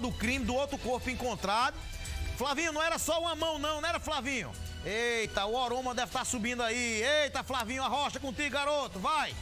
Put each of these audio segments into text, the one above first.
do crime do outro corpo encontrado. Flavinho, não era só uma mão, não, não era, Flavinho? Eita, o aroma deve estar tá subindo aí. Eita, Flavinho, arrocha contigo, garoto, vai!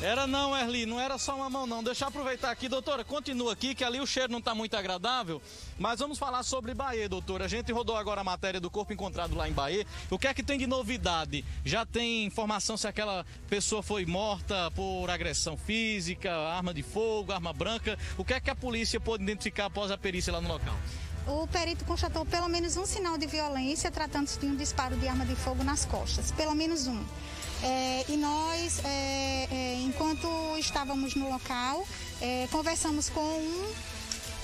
Era não, Erli, não era só uma mão não. Deixa eu aproveitar aqui, doutora, continua aqui, que ali o cheiro não está muito agradável. Mas vamos falar sobre Bahia, doutora. A gente rodou agora a matéria do corpo encontrado lá em Bahia. O que é que tem de novidade? Já tem informação se aquela pessoa foi morta por agressão física, arma de fogo, arma branca? O que é que a polícia pôde identificar após a perícia lá no local? o perito constatou pelo menos um sinal de violência, tratando-se de um disparo de arma de fogo nas costas, pelo menos um. É, e nós, é, é, enquanto estávamos no local, é, conversamos com um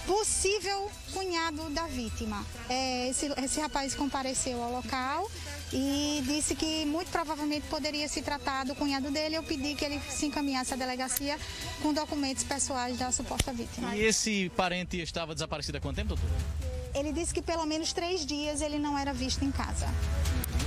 possível cunhado da vítima. É, esse, esse rapaz compareceu ao local e disse que muito provavelmente poderia se tratar do cunhado dele. Eu pedi que ele se encaminhasse à delegacia com documentos pessoais da suposta vítima. E esse parente estava desaparecido há quanto tempo, doutor? Ele disse que pelo menos três dias ele não era visto em casa.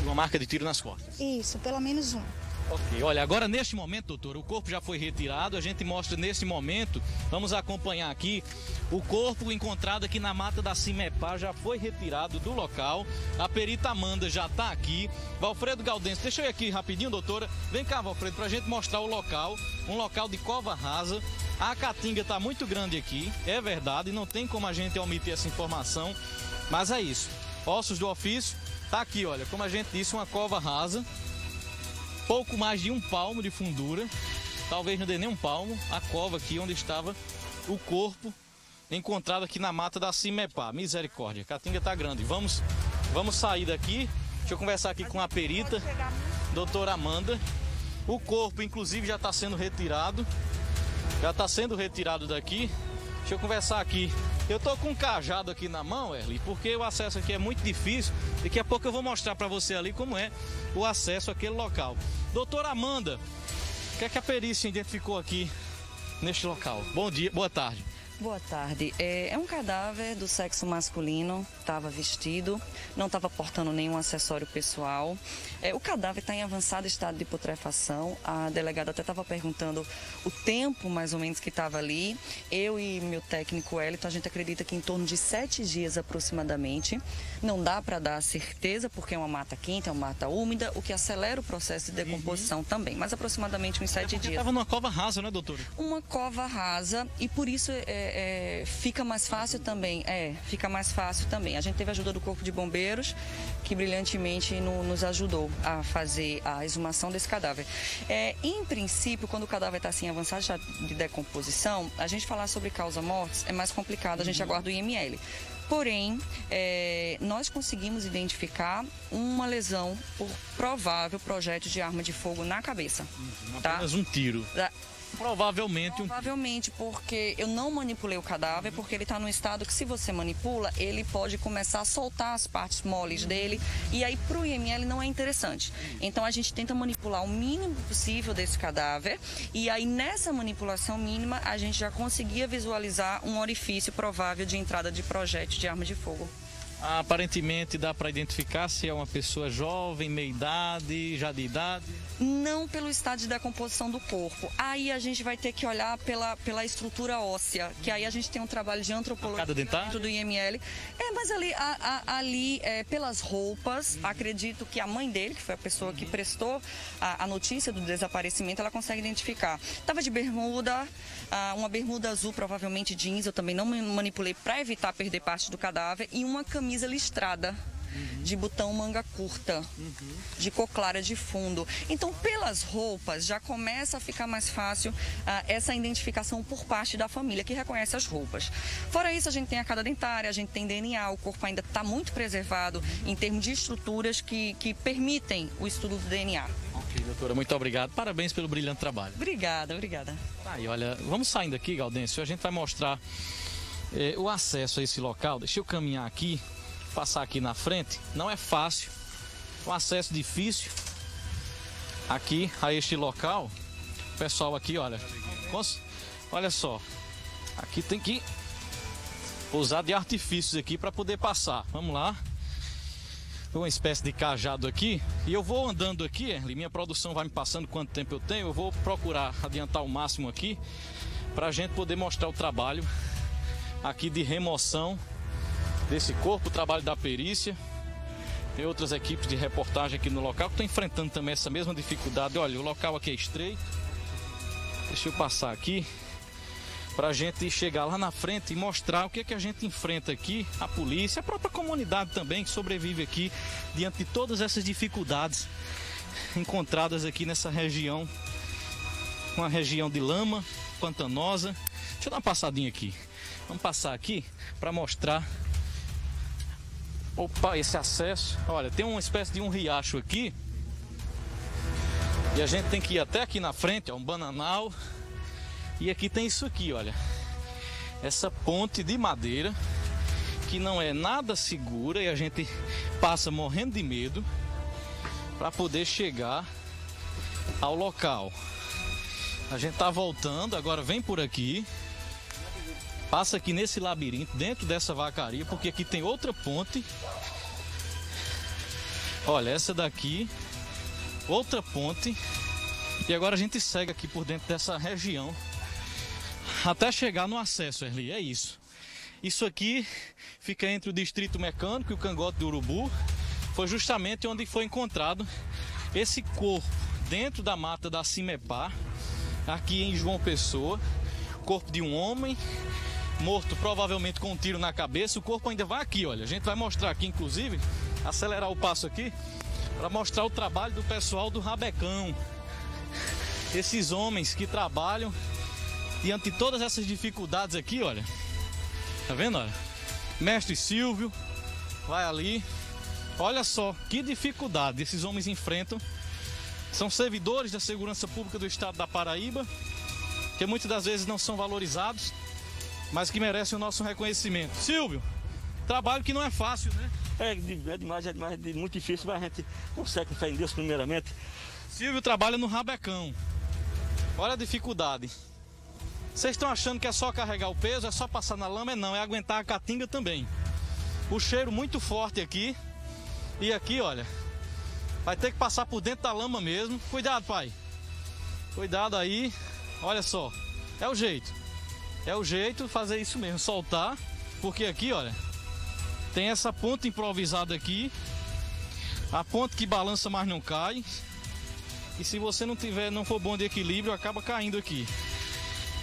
Uma marca de tiro nas costas. Isso, pelo menos um. Ok, olha, agora neste momento, doutor, o corpo já foi retirado, a gente mostra nesse momento, vamos acompanhar aqui, o corpo encontrado aqui na mata da Cimepá já foi retirado do local, a perita Amanda já está aqui, Valfredo Galdense, deixa eu ir aqui rapidinho, doutora, vem cá, Valfredo, para a gente mostrar o local, um local de cova rasa, a caatinga está muito grande aqui, é verdade, não tem como a gente omitir essa informação, mas é isso, ossos do ofício, tá aqui, olha, como a gente disse, uma cova rasa, pouco mais de um palmo de fundura, talvez não dê nem um palmo, a cova aqui onde estava o corpo encontrado aqui na mata da Cimepá. Misericórdia, a Caatinga tá grande. Vamos, vamos sair daqui. Deixa eu conversar aqui com a perita, doutora Amanda. O corpo, inclusive, já está sendo retirado. Já está sendo retirado daqui. Deixa eu conversar aqui. Eu tô com um cajado aqui na mão, Erli, porque o acesso aqui é muito difícil. Daqui a pouco eu vou mostrar para você ali como é o acesso àquele local. Doutora Amanda, o que é que a perícia identificou aqui neste local? Bom dia, boa tarde. Boa tarde. É, é um cadáver do sexo masculino, estava vestido, não estava portando nenhum acessório pessoal. É, o cadáver está em avançado estado de putrefação. A delegada até estava perguntando o tempo mais ou menos que estava ali. Eu e meu técnico Elito, a gente acredita que em torno de sete dias aproximadamente. Não dá para dar certeza, porque é uma mata quente, é uma mata úmida, o que acelera o processo de decomposição uhum. também, mas aproximadamente uns sete é dias. Estava numa cova rasa, né, doutora? Uma cova rasa e por isso é, é, fica mais fácil também. É, fica mais fácil também. A gente teve a ajuda do Corpo de Bombeiros, que brilhantemente no, nos ajudou a fazer a exumação desse cadáver. É, em princípio, quando o cadáver está assim avançado já de decomposição, a gente falar sobre causa mortes é mais complicado, a gente uhum. aguarda o IML. Porém, é, nós conseguimos identificar uma lesão por provável projétil de arma de fogo na cabeça. Uhum, tá? Apenas um tiro. Provavelmente. Provavelmente, porque eu não manipulei o cadáver, porque ele está num estado que, se você manipula, ele pode começar a soltar as partes moles dele, e aí para o IML não é interessante. Então a gente tenta manipular o mínimo possível desse cadáver, e aí nessa manipulação mínima a gente já conseguia visualizar um orifício provável de entrada de projétil de arma de fogo. Aparentemente dá para identificar se é uma pessoa jovem, meia idade, já de idade? Não pelo estado de decomposição do corpo. Aí a gente vai ter que olhar pela, pela estrutura óssea, que aí a gente tem um trabalho de antropologia dentro do IML. É, mas ali, a, a, ali é, pelas roupas, uhum. acredito que a mãe dele, que foi a pessoa uhum. que prestou a, a, notícia do desaparecimento, ela consegue identificar. Tava de bermuda, uma bermuda azul, provavelmente jeans, eu também não manipulei para evitar perder parte do cadáver, e uma camisa camisa listrada. Uhum. De botão manga curta, uhum. de cor clara de fundo. Então, pelas roupas, já começa a ficar mais fácil uh, essa identificação por parte da família que reconhece as roupas. Fora isso, a gente tem a cada dentária, a gente tem DNA, o corpo ainda está muito preservado em termos de estruturas que, que permitem o estudo do DNA. Ok, doutora, muito obrigado. Parabéns pelo brilhante trabalho. Obrigada, obrigada. Tá, e olha, vamos saindo aqui, Gaudêncio, a gente vai mostrar eh, o acesso a esse local. Deixa eu caminhar aqui passar aqui na frente, não é fácil, um acesso difícil aqui a este local. Pessoal aqui, olha, olha só, aqui tem que usar de artifícios aqui para poder passar. Vamos lá. Uma espécie de cajado aqui e eu vou andando aqui, minha produção vai me passando quanto tempo eu tenho, eu vou procurar adiantar o máximo aqui para a gente poder mostrar o trabalho aqui de remoção desse corpo, trabalho da perícia. Tem outras equipes de reportagem aqui no local que estão enfrentando também essa mesma dificuldade. Olha, o local aqui é estreito. Deixa eu passar aqui para a gente chegar lá na frente e mostrar o que, é que a gente enfrenta aqui, a polícia, a própria comunidade também que sobrevive aqui diante de todas essas dificuldades encontradas aqui nessa região, uma região de lama pantanosa. Deixa eu dar uma passadinha aqui. Vamos passar aqui para mostrar. Opa, esse acesso. Olha, tem uma espécie de um riacho aqui. E a gente tem que ir até aqui na frente, é um bananal. E aqui tem isso aqui, olha. Essa ponte de madeira que não é nada segura e a gente passa morrendo de medo para poder chegar ao local. A gente tá voltando, agora vem por aqui. Passa aqui nesse labirinto, dentro dessa vacaria, porque aqui tem outra ponte. Olha, essa daqui, outra ponte. E agora a gente segue aqui por dentro dessa região até chegar no acesso, Erli. É isso. Isso aqui fica entre o Distrito Mecânico e o Cangote do Urubu. Foi justamente onde foi encontrado esse corpo dentro da mata da Cimepar, aqui em João Pessoa. Corpo de um homem morto, provavelmente com um tiro na cabeça. O corpo ainda vai aqui, olha. A gente vai mostrar aqui, inclusive, acelerar o passo aqui, para mostrar o trabalho do pessoal do Rabecão. Esses homens que trabalham diante de todas essas dificuldades aqui, olha. Tá vendo, olha? Mestre Silvio vai ali. Olha só que dificuldade esses homens enfrentam. São servidores da segurança pública do estado da Paraíba, que muitas das vezes não são valorizados, mas que merecem o nosso reconhecimento. Silvio, trabalho que não é fácil, né? É, é demais, é demais, é muito difícil, mas a gente consegue fé em Deus primeiramente. Silvio trabalha no Rabecão. Olha a dificuldade. Vocês estão achando que é só carregar o peso, é só passar na lama? É não, é aguentar a caatinga também. O cheiro muito forte aqui. E aqui, olha, vai ter que passar por dentro da lama mesmo. Cuidado, pai. Cuidado aí. Olha só. É o jeito. É o jeito fazer isso mesmo, soltar. Porque aqui, olha, tem essa ponta improvisada aqui. A ponta que balança, mas não cai. E se você não tiver, não for bom de equilíbrio, acaba caindo aqui.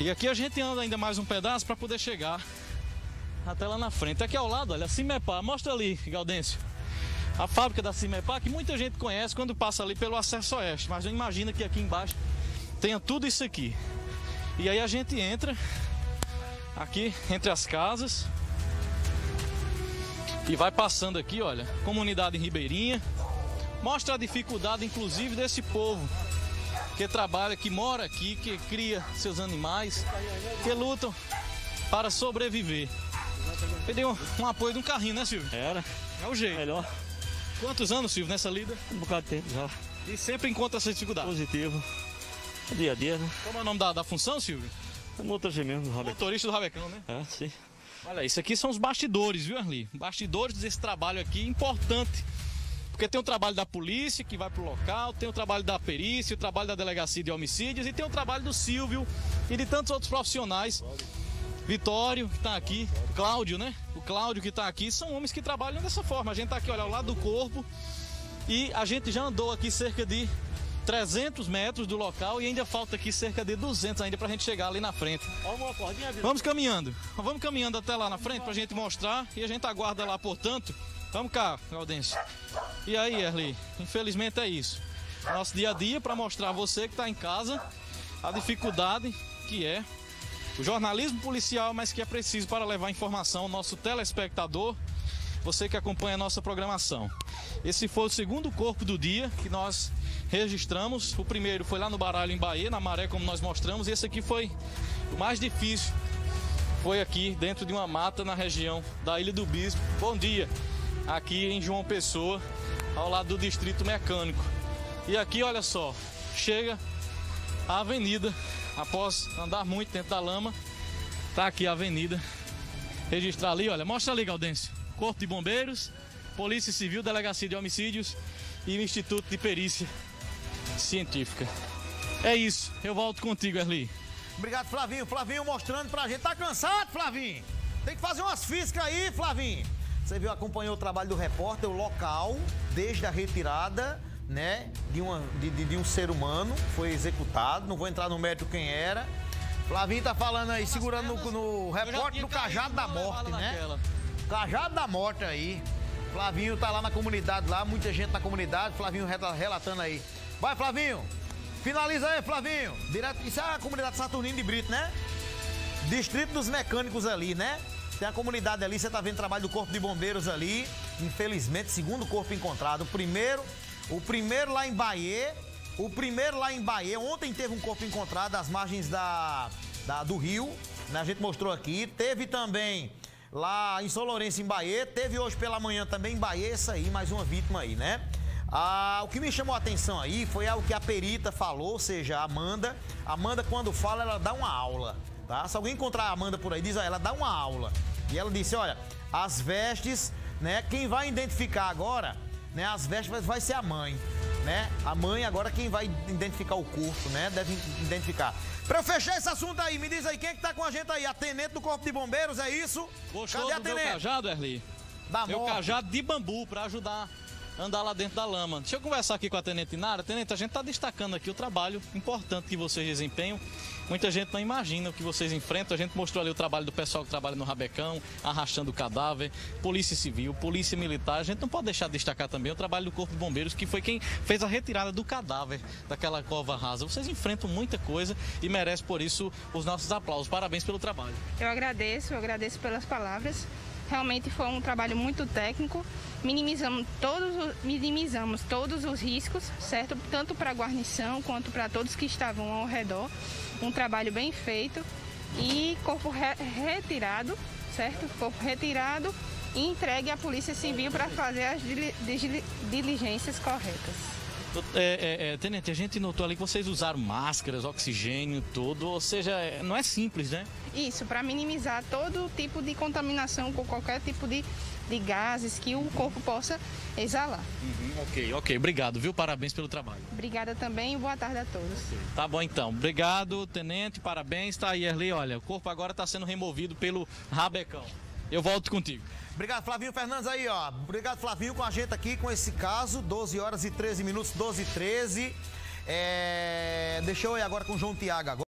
E aqui a gente anda ainda mais um pedaço para poder chegar até lá na frente. Aqui ao lado, olha, a Cimepar. Mostra ali, Gaudêncio. A fábrica da Cimepar, que muita gente conhece quando passa ali pelo acesso oeste. Mas não imagina que aqui embaixo tenha tudo isso aqui. E aí a gente entra aqui entre as casas. E vai passando aqui, olha, comunidade ribeirinha. Mostra a dificuldade, inclusive, desse povo que trabalha, que mora aqui, que cria seus animais, que lutam para sobreviver. Pediu um, um apoio de um carrinho, né, Silvio? Era. É o jeito. Melhor. Quantos anos, Silvio, nessa lida? Um bocado de tempo já. E sempre encontra essa dificuldade? Positivo. Dia a dia, né? Como é o nome da, da função, Silvio? É motorista mesmo, do Rabecão. Motorista do Rabecão, né? É, sim. Olha, isso aqui são os bastidores, viu, Arli? Bastidores desse trabalho aqui importante porque tem o trabalho da polícia que vai para o local, tem o trabalho da perícia, o trabalho da delegacia de homicídios e tem o trabalho do Silvio e de tantos outros profissionais. Vitório, que está aqui, Cláudio, né? O Cláudio que está aqui, são homens que trabalham dessa forma. A gente está aqui, olha, ao lado do corpo e a gente já andou aqui cerca de 300 metros do local e ainda falta aqui cerca de 200 ainda para a gente chegar ali na frente. Vamos caminhando, vamos caminhando até lá na frente para a gente mostrar e a gente aguarda lá, portanto, Vamos cá, Gaudêncio. E aí, Erli? Infelizmente é isso. Nosso dia a dia para mostrar a você que está em casa a dificuldade que é o jornalismo policial, mas que é preciso para levar informação ao nosso telespectador, você que acompanha a nossa programação. Esse foi o segundo corpo do dia que nós registramos. O primeiro foi lá no Baralho, em Bahia, na Maré, como nós mostramos. Esse aqui foi o mais difícil. Foi aqui, dentro de uma mata, na região da Ilha do Bispo. Bom dia aqui em João Pessoa, ao lado do Distrito Mecânico. E aqui, olha só, chega a avenida, após andar muito dentro da lama, tá aqui a avenida. Registrar ali, olha, mostra ali, Gaudêncio. Corpo de Bombeiros, Polícia Civil, Delegacia de Homicídios e o Instituto de Perícia Científica. É isso, eu volto contigo, Erli. Obrigado, Flavinho. Flavinho mostrando pra gente. Tá cansado, Flavinho? Tem que fazer umas físicas aí, Flavinho. Você viu, acompanhou o trabalho do repórter, o local, desde a retirada, né, de, uma, de, de, de um ser humano, foi executado. Não vou entrar no mérito quem era. Flavinho tá falando aí, segurando no, no repórter do Cajado da Morte, né? Naquela. Cajado da Morte aí. Flavinho tá lá na comunidade, lá, muita gente na comunidade. Flavinho relatando aí. Vai, Flavinho. Finaliza aí, Flavinho. Direto, isso é a comunidade Saturnino de Brito, né? Distrito dos Mecânicos ali, né? Tem a comunidade ali, você tá vendo o trabalho do Corpo de Bombeiros ali. Infelizmente, segundo corpo encontrado. O primeiro, o primeiro lá em Bahia. O primeiro lá em Bahia. Ontem teve um corpo encontrado às margens da, da do rio. Né? A gente mostrou aqui. Teve também lá em São Lourenço, em Bahia. Teve hoje pela manhã também em Bahia, essa aí, mais uma vítima aí, né? Ah, o que me chamou a atenção aí foi o que a perita falou, ou seja, a Amanda. A Amanda, quando fala, ela dá uma aula, tá? Se alguém encontrar a Amanda por aí, diz ela, dá uma aula. E ela disse, olha, as vestes, né? Quem vai identificar agora, né? As vestes vai ser a mãe, né? A mãe agora quem vai identificar o corpo, né? Deve identificar. Pra eu fechar esse assunto aí, me diz aí, quem é que tá com a gente aí? A tenente do Corpo de Bombeiros, é isso? Gostou Cadê a tenente? Meu cajado, Erli? Da meu morte. cajado de bambu pra ajudar andar lá dentro da lama. Deixa eu conversar aqui com a Tenente Nara. Tenente, a gente está destacando aqui o trabalho importante que vocês desempenham. Muita gente não imagina o que vocês enfrentam. A gente mostrou ali o trabalho do pessoal que trabalha no Rabecão, arrastando o cadáver, Polícia Civil, Polícia Militar. A gente não pode deixar de destacar também o trabalho do Corpo de Bombeiros, que foi quem fez a retirada do cadáver daquela cova rasa. Vocês enfrentam muita coisa e merecem por isso os nossos aplausos. Parabéns pelo trabalho. Eu agradeço, eu agradeço pelas palavras. Realmente foi um trabalho muito técnico. Minimizamos todos, minimizamos todos os riscos, certo? Tanto para a guarnição quanto para todos que estavam ao redor. Um trabalho bem feito e corpo re retirado, certo? Corpo retirado e entregue à Polícia Civil para fazer as diligências corretas. É, é, é, Tenente, a gente notou ali que vocês usaram máscaras, oxigênio, tudo, ou seja, é, não é simples, né? Isso, para minimizar todo tipo de contaminação com qualquer tipo de, de gases que o corpo possa exalar. Uhum, ok, ok, obrigado, viu? Parabéns pelo trabalho. Obrigada também e boa tarde a todos. Tá bom então, obrigado, Tenente, parabéns. Tá aí, Erli, olha, o corpo agora está sendo removido pelo Rabecão. Eu volto contigo. Obrigado, Flavinho Fernandes aí, ó. Obrigado, Flavinho, com a gente aqui com esse caso. 12 horas e 13 minutos, 12 e 13. É... Deixa eu ir agora com o João Tiago agora.